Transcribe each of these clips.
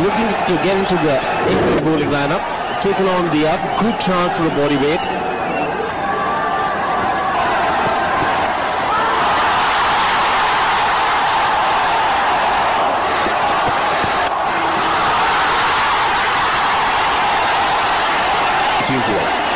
looking to get into the England bowling lineup. Taken on the up, good chance for the body weight. India.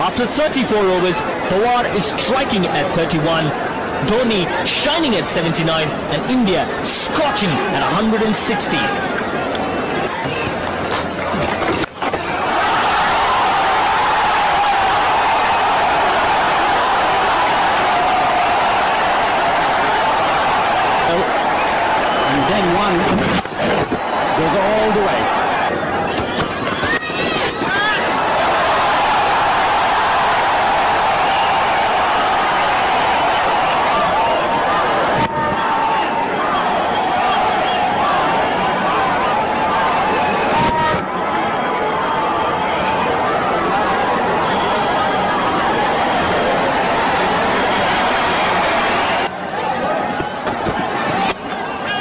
After 34 overs, Pawar is striking at 31, Dhoni shining at 79 and India scorching at 160. And then one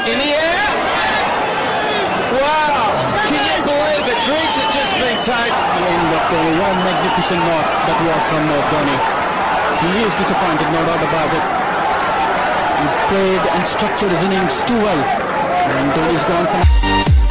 In the air! Wow! Can you believe it? Drinks have just been taken. What magnificent knock that was from uh, Dhoni. He is disappointed, no doubt about it. He played and structured his innings too well. And Dhoni's gone for...